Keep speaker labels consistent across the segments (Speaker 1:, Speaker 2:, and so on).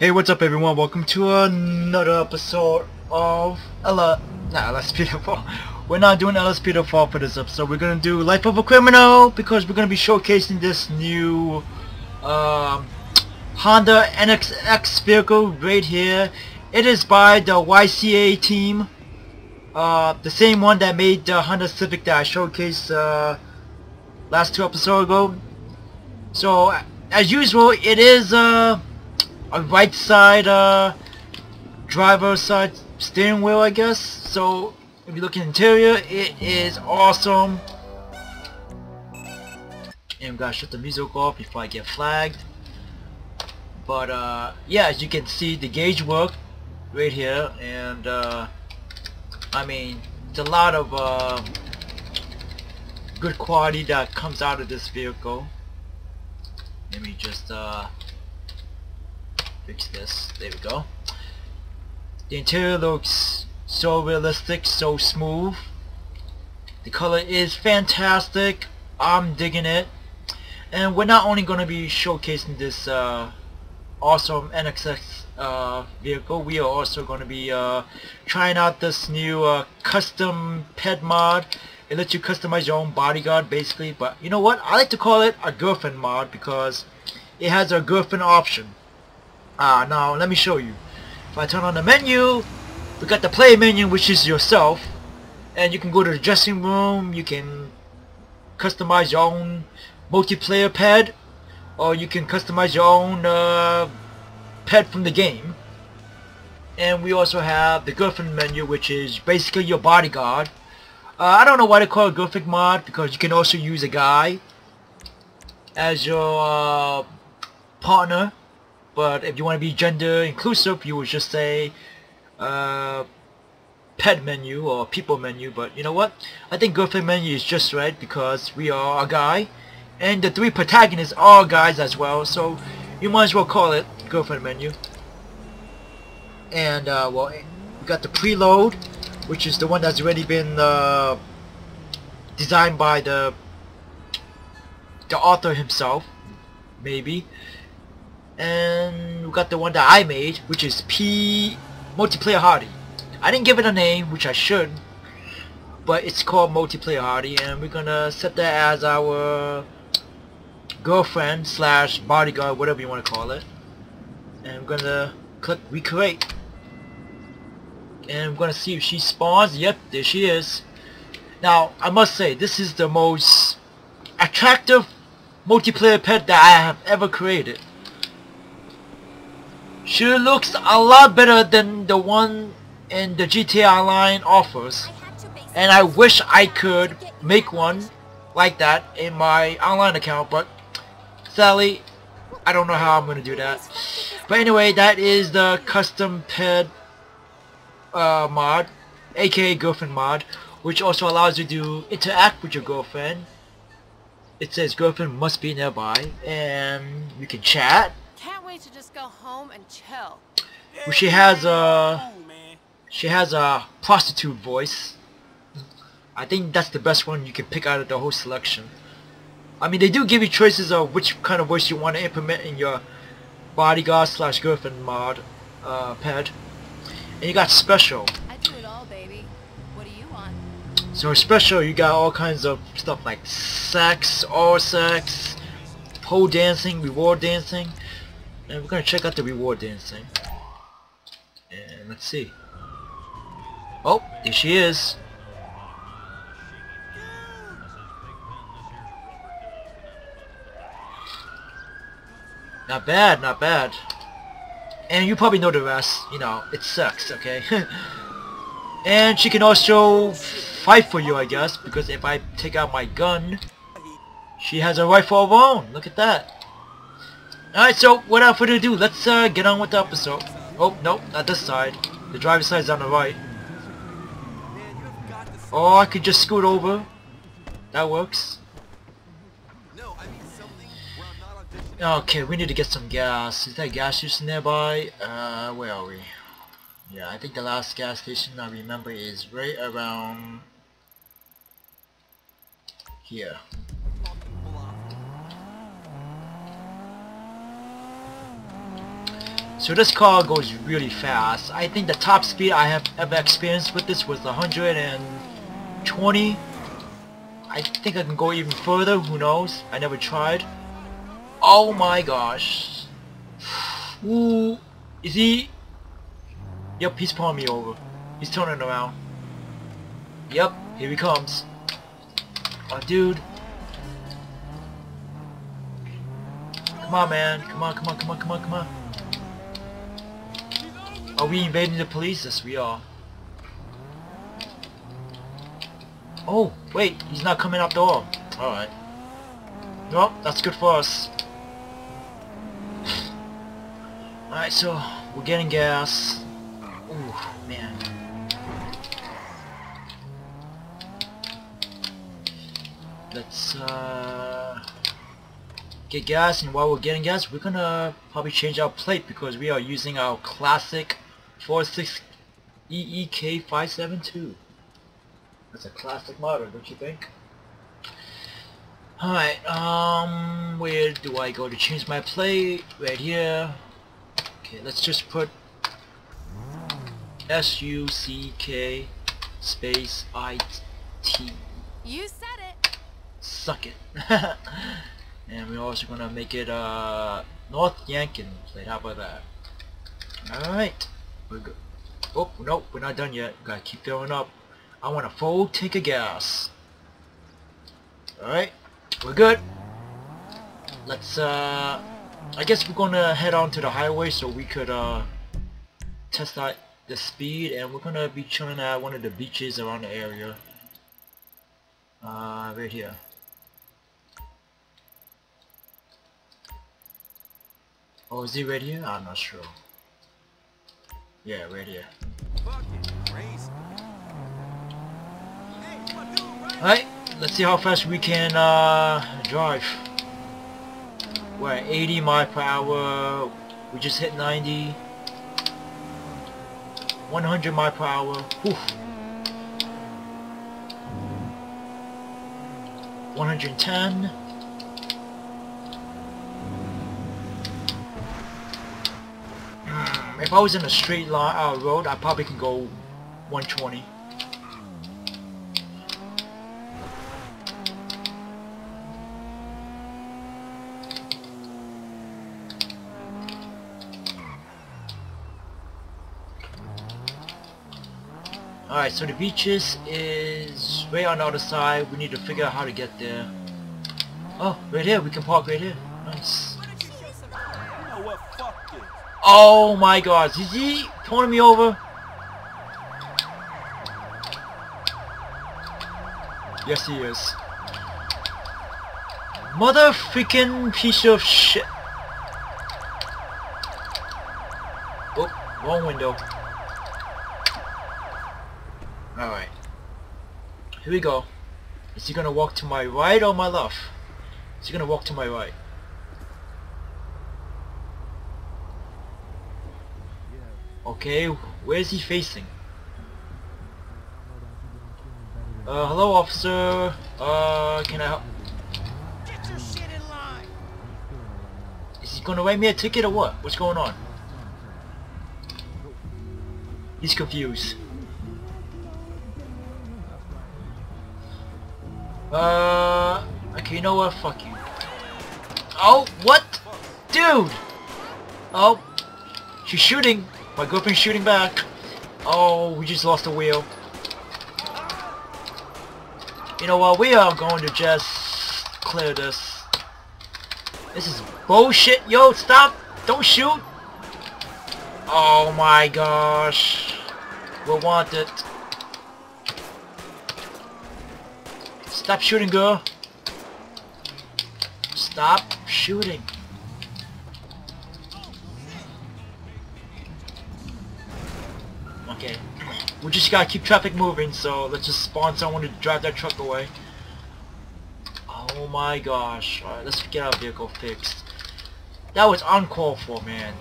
Speaker 1: Hey, what's up everyone? Welcome to another episode of Ella... Nah, LSPDFR. We're not doing LSPDFR for this episode. We're gonna do Life of a Criminal because we're gonna be showcasing this new um, Honda NXX vehicle right here. It is by the YCA team. Uh, the same one that made the Honda Civic that I showcased uh, last two episodes ago. So, as usual, it is... Uh, a right side uh, driver side steering wheel I guess. So if you look at interior it is awesome. And we gotta shut the music off before I get flagged. But uh, yeah as you can see the gauge work right here. And uh, I mean it's a lot of uh, good quality that comes out of this vehicle. Let me just uh, fix this. There we go. The interior looks so realistic, so smooth. The color is fantastic. I'm digging it. And we're not only going to be showcasing this uh, awesome NSX uh, vehicle, we are also going to be uh, trying out this new uh, custom ped mod. It lets you customize your own bodyguard basically, but you know what? I like to call it a girlfriend mod because it has a girlfriend option. Ah, now let me show you. If I turn on the menu, we got the play menu which is yourself. And you can go to the dressing room, you can customize your own multiplayer ped, Or you can customize your own uh, ped from the game. And we also have the girlfriend menu which is basically your bodyguard. Uh, I don't know why they call it girlfriend mod because you can also use a guy as your uh, partner but if you want to be gender inclusive you would just say uh, ped menu or people menu. But you know what? I think girlfriend menu is just right because we are a guy and the three protagonists are guys as well. So you might as well call it girlfriend menu. And uh, well we got the preload which is the one that's already been uh, designed by the the author himself maybe and we got the one that I made which is P Multiplayer Hardy. I didn't give it a name which I should but it's called Multiplayer Hardy and we're gonna set that as our girlfriend slash bodyguard whatever you want to call it. And we're gonna click recreate. And we're gonna see if she spawns. Yep there she is. Now I must say this is the most attractive multiplayer ped that I have ever created she looks a lot better than the one in the GTA Online offers. And I wish I could make one like that in my online account, but sadly, I don't know how I'm going to do that. But anyway, that is the custom ped uh, mod, aka girlfriend mod, which also allows you to interact with your girlfriend. It says girlfriend must be nearby, and you can chat,
Speaker 2: wait to just go home and chill.
Speaker 1: Well, she has a she has a prostitute voice. I think that's the best one you can pick out of the whole selection. I mean, they do give you choices of which kind of voice you want to implement in your bodyguard slash girlfriend mod uh, ped. And you got special.
Speaker 2: I do it all, baby. What do you want?
Speaker 1: So special, you got all kinds of stuff like sex, all sex, pole dancing, reward dancing. And we're gonna check out the reward dancing. And let's see. Oh, there she is. Not bad, not bad. And you probably know the rest, you know, it sucks, okay? and she can also fight for you, I guess, because if I take out my gun, she has a rifle of her own. Look at that. Alright, so without further ado, let's uh, get on with the episode. Oh, nope, not this side. The driver's side's on the right. Oh, I could just scoot over. That works. Okay, we need to get some gas. Is that gas station nearby? Uh, where are we? Yeah, I think the last gas station I remember is right around here. So this car goes really fast. I think the top speed I have ever experienced with this was 120. I think I can go even further, who knows? I never tried. Oh my gosh. Ooh, is he? Yep, he's pulling me over. He's turning around. Yep, here he comes. Oh, dude. Come on, man. Come on, come on, come on, come on, come on. Are we invading the police? Yes, we are. Oh, wait. He's not coming up the door. Alright. Well, that's good for us. Alright, so we're getting gas. Ooh, man. Let's uh, get gas and while we're getting gas we're gonna probably change our plate because we are using our classic 46 EEK 572. That's a classic model, don't you think? Alright, um, where do I go to change my plate? Right here. Okay, let's just put S-U-C-K space I-T.
Speaker 2: You said it.
Speaker 1: Suck it. and we're also gonna make it uh North Yankton plate. How about that? Alright. We're good. Oh, nope, we're not done yet. Gotta keep filling up. I want a full tank of gas. Alright, we're good. Let's, uh, I guess we're gonna head on to the highway so we could, uh, test out the speed and we're gonna be chilling at one of the beaches around the area. Uh, right here. Oh, is he right here? I'm not sure. Yeah, right here. Alright, let's see how fast we can uh, drive. We're at 80 mile per hour. We just hit 90. 100 mile per hour. Whew. 110. If I was in a straight line uh, road, I probably can go 120. Alright, so the beaches is way on the other side. We need to figure out how to get there. Oh, right here. We can park right here. Nice. Oh my god. Is he pulling me over? Yes, he is. Mother freaking piece of shit. Oh, wrong window. Alright. Here we go. Is he gonna walk to my right or my left? Is he gonna walk to my right? Okay, where is he facing? Uh, hello officer. Uh, can I help?
Speaker 3: Get your shit in line.
Speaker 1: Is he gonna write me a ticket or what? What's going on? He's confused. Uh, okay, you know what? Fuck you. Oh, what? Dude! Oh, she's shooting. My girlfriend's shooting back. Oh, we just lost a wheel. You know what? We are going to just clear this. This is bullshit. Yo, stop! Don't shoot! Oh my gosh. We're wanted. Stop shooting, girl. Stop shooting. We just gotta keep traffic moving, so let's just spawn someone to drive that truck away. Oh my gosh. Alright, let's get our vehicle fixed. That was uncalled for, man.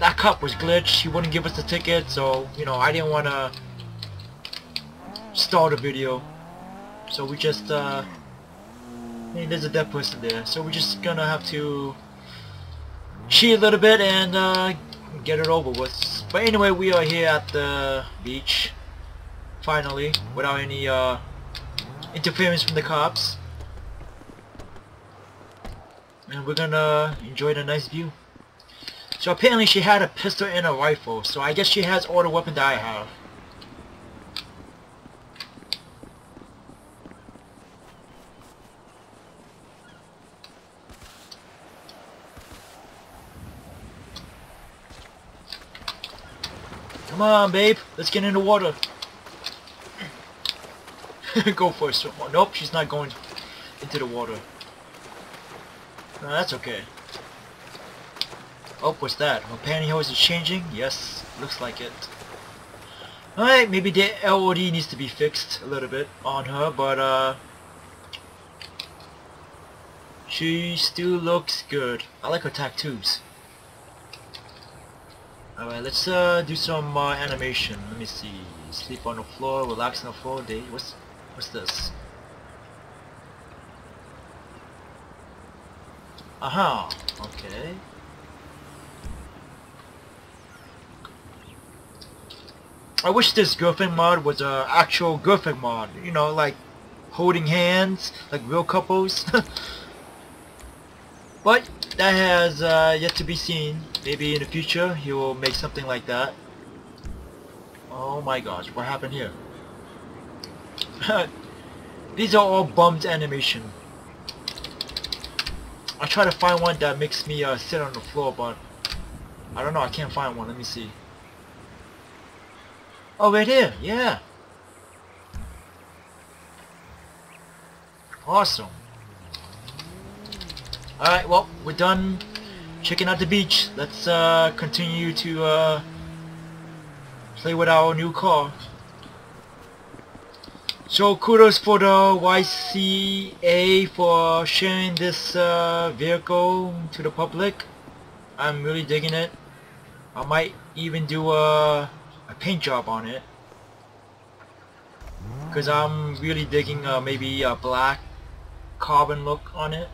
Speaker 1: That cop was glitched. He wouldn't give us the ticket, so, you know, I didn't want to start a video. So we just, uh... Hey, there's a dead person there. So we're just gonna have to cheat a little bit and uh, get it over with. But anyway, we are here at the beach, finally, without any uh, interference from the cops. And we're gonna enjoy the nice view. So apparently she had a pistol and a rifle, so I guess she has all the weapons that I have. Come on, babe. Let's get in the water. Go for a swim. Nope, she's not going into the water. No, that's okay. Oh, what's that? Her pantyhose is changing? Yes, looks like it. Alright, maybe the LOD needs to be fixed a little bit on her, but uh... She still looks good. I like her tattoos. Alright, let's uh, do some uh, animation. Let me see. Sleep on the floor, relax on the floor. Day. What's what's this? Aha. Okay. I wish this girlfriend mod was a actual girlfriend mod. You know, like holding hands, like real couples. but that has uh, yet to be seen. Maybe in the future he will make something like that. Oh my gosh, what happened here? These are all bummed animation. I try to find one that makes me uh, sit on the floor, but I don't know, I can't find one. Let me see. Oh, right here, yeah. Awesome. Alright, well, we're done checking out the beach. Let's uh, continue to uh, play with our new car. So kudos for the YCA for sharing this uh, vehicle to the public. I'm really digging it. I might even do a, a paint job on it. Because I'm really digging uh, maybe a black carbon look on it.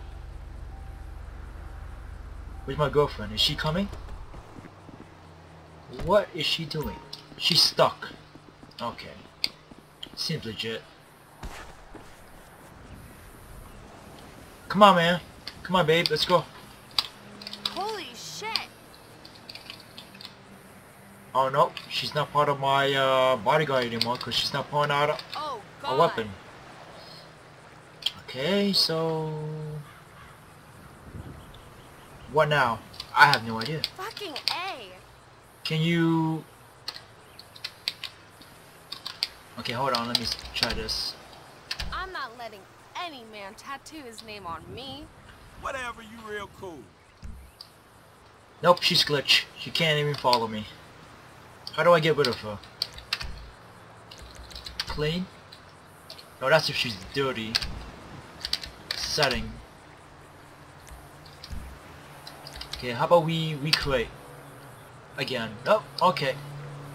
Speaker 1: Where's my girlfriend? Is she coming? What is she doing? She's stuck. Okay. Seems legit. Come on, man. Come on, babe. Let's go.
Speaker 2: Holy shit!
Speaker 1: Oh, no. She's not part of my uh, bodyguard anymore because she's not pulling out a,
Speaker 2: Oh
Speaker 1: a weapon. Okay, so... What now? I have no idea.
Speaker 2: Fucking A.
Speaker 1: Can you... Okay, hold on. Let me try this.
Speaker 2: I'm not letting any man tattoo his name on me.
Speaker 3: Whatever, you real cool.
Speaker 1: Nope, she's glitch. She can't even follow me. How do I get rid of her? Clean? No, that's if she's dirty. Setting. Okay, how about we recreate? Again. Oh, okay.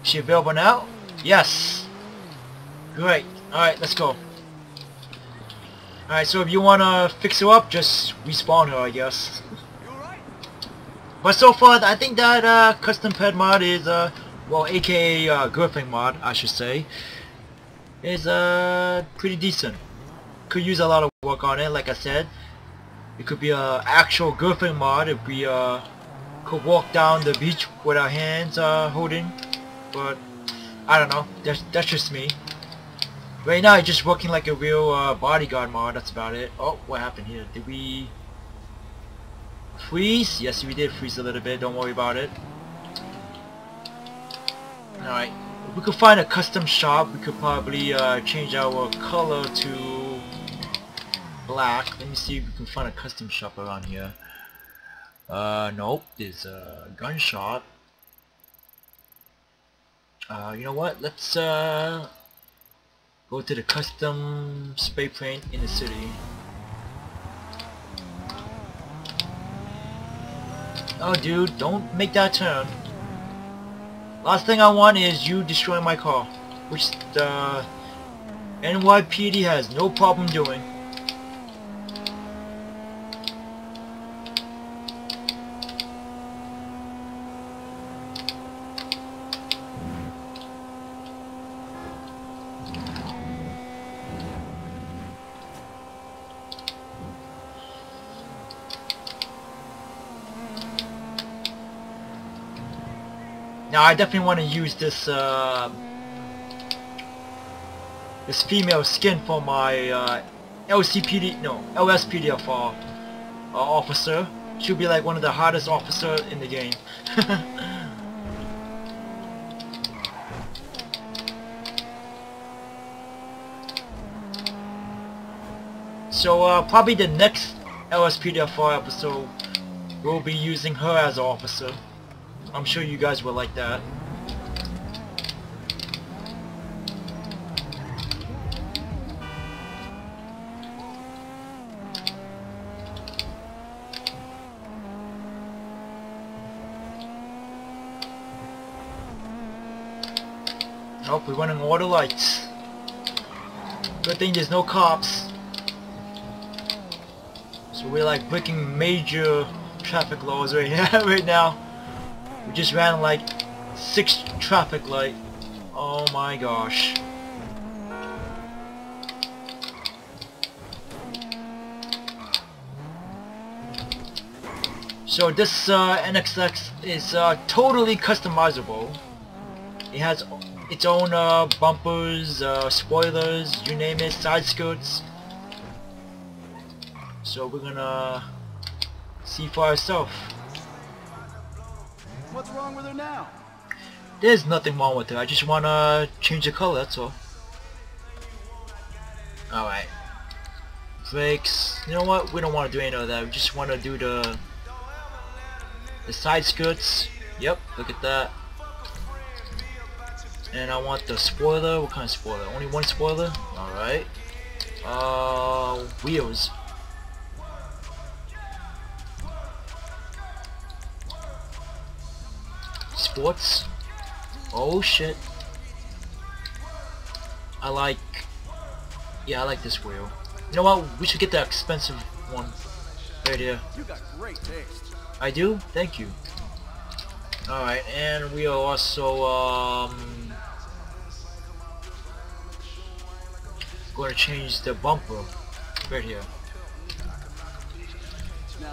Speaker 1: She available now? Yes! Great. Alright, let's go. Alright, so if you wanna fix her up, just respawn her, I guess. But so far, I think that uh, custom ped mod is, uh, well, aka uh, mod, I should say, is uh, pretty decent. Could use a lot of work on it, like I said. It could be a actual girlfriend mod if we uh, could walk down the beach with our hands uh, holding. But I don't know. That's that's just me. Right now, it's just working like a real uh, bodyguard mod. That's about it. Oh, what happened here? Did we? Freeze? Yes, we did freeze a little bit. Don't worry about it. Alright. If we could find a custom shop, we could probably uh, change our color to black. Let me see if we can find a custom shop around here. Uh, nope. There's a gun shop. Uh, you know what? Let's uh, go to the custom spray paint in the city. Oh, dude, don't make that turn. Last thing I want is you destroying my car, which the NYPD has no problem doing. Now I definitely want to use this uh, this female skin for my uh, LCPD no LSPDFR uh, officer. She'll be like one of the hottest officer in the game. so uh, probably the next LSPDFR episode we'll be using her as an officer. I'm sure you guys will like that. Oh, we're running all the lights. Good thing there's no cops. So we're like breaking major traffic laws right right now. Just ran like six traffic light. Oh my gosh. So this uh, NSX is uh, totally customizable. It has its own uh, bumpers, uh, spoilers, you name it, side skirts. So we're gonna see for ourselves.
Speaker 4: What's wrong with her now?
Speaker 1: There's nothing wrong with her. I just wanna change the color. That's all. All right. Brakes. You know what? We don't want to do any of that. We just want to do the the side skirts. Yep. Look at that. And I want the spoiler. What kind of spoiler? Only one spoiler? Alright. Uh, wheels. Sports. Oh shit. I like... Yeah, I like this wheel. You know what? We should get the expensive one. Right here.
Speaker 4: You got great taste.
Speaker 1: I do? Thank you. Alright, and we are also, um... Going to change the bumper. Right here.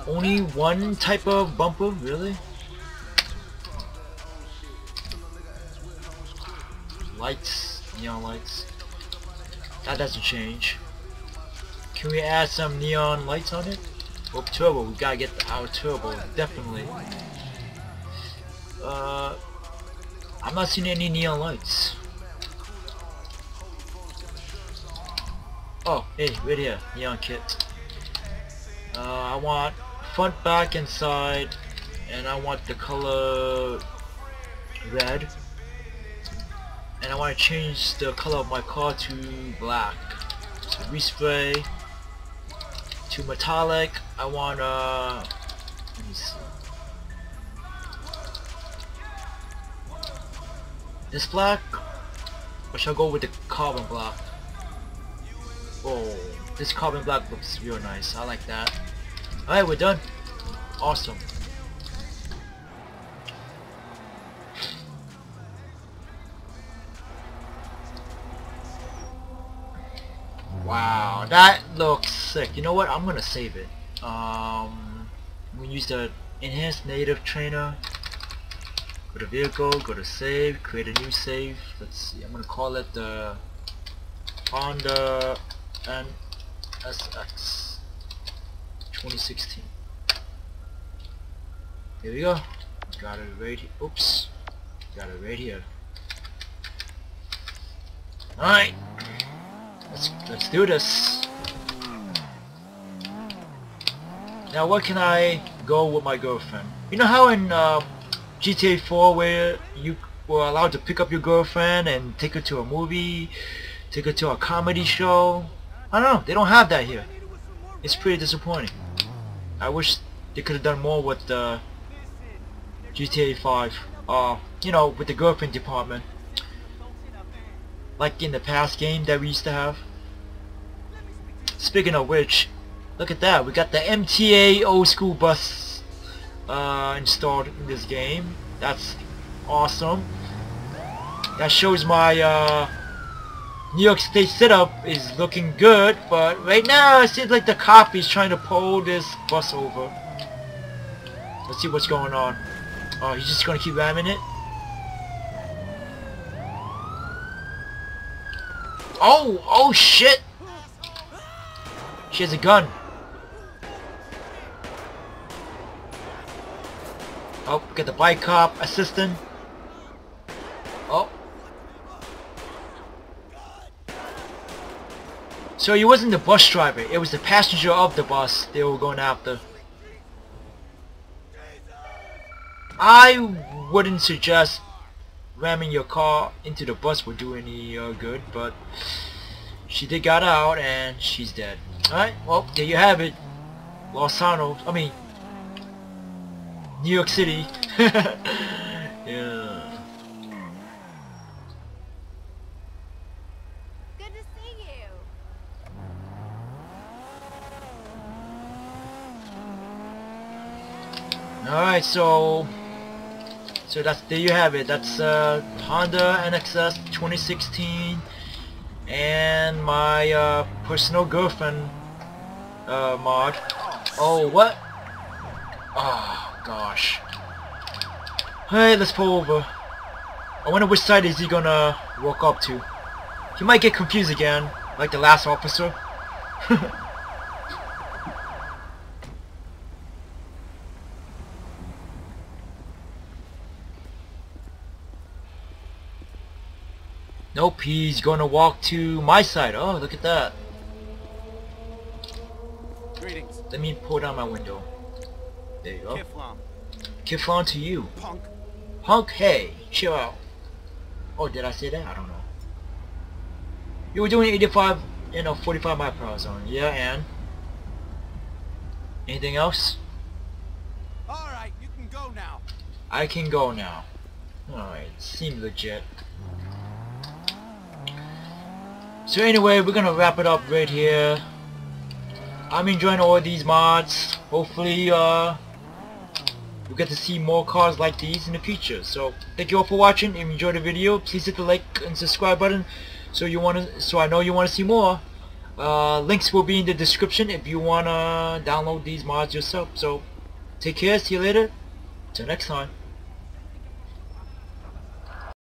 Speaker 1: Only one type of bumper? Really? Lights. Neon lights. That doesn't change. Can we add some neon lights on it? Oh, turbo. We gotta get the, our turbo. Definitely. Uh, I'm not seeing any neon lights. Oh, hey, right here. Neon kit. Uh, I want front, back, and side, and I want the color red. And I want to change the color of my car to black. So respray to metallic. I want uh, let me see. This black, or shall go with the carbon black? Oh, this carbon black looks real nice. I like that. Alright, we're done. Awesome. Wow, that looks sick. You know what? I'm gonna save it. Um, we use the enhanced native trainer. Go to vehicle, go to save, create a new save. Let's see. I'm gonna call it the Honda NSX 2016. Here we go. Got it right here. Oops. Got it right here. Alright. Let's let's do this. Now what can I go with my girlfriend? You know how in uh, GTA 4 where you were allowed to pick up your girlfriend and take her to a movie, take her to a comedy show? I don't know, they don't have that here. It's pretty disappointing. I wish they could have done more with the GTA 5. Uh, you know, with the girlfriend department. Like in the past game that we used to have. Speaking of which, look at that. We got the MTA old school bus uh, installed in this game. That's awesome. That shows my uh, New York State setup is looking good, but right now it seems like the cop is trying to pull this bus over. Let's see what's going on. Oh, he's just gonna keep ramming it? Oh, oh shit! She has a gun. Oh, get the bike cop assistant. Oh. So he wasn't the bus driver, it was the passenger of the bus they were going after. I wouldn't suggest ramming your car into the bus would do any uh, good, but she did got out and she's dead. Alright, well, there you have it. Los Santos, I mean, New York City. yeah.
Speaker 2: Good to see you.
Speaker 1: Alright, so so that's there you have it. That's uh, Honda NXS 2016 and my uh, personal girlfriend uh, mod. Oh, what? Oh, gosh. Hey, let's pull over. I wonder which side is he gonna walk up to. He might get confused again, like the last officer. Nope, he's gonna walk to my side. Oh, look at that.
Speaker 4: Greetings.
Speaker 1: Let me pull down my window. There you go.
Speaker 4: Kiflam.
Speaker 1: Kiflon to you.
Speaker 4: Punk.
Speaker 1: Punk, hey, chill out. Oh, did I say that? I don't know. You were doing 85, you know, 45 mile per hour zone. Yeah, and? Anything else?
Speaker 4: Alright, you can go now.
Speaker 1: I can go now. Alright, seems legit. So anyway, we're gonna wrap it up right here. I'm enjoying all these mods. Hopefully, uh, we'll get to see more cars like these in the future. So, thank you all for watching. If you enjoyed the video, please hit the like and subscribe button so you wanna, so I know you wanna see more. Uh, links will be in the description if you wanna download these mods yourself. So, take care. See you later. Till next time.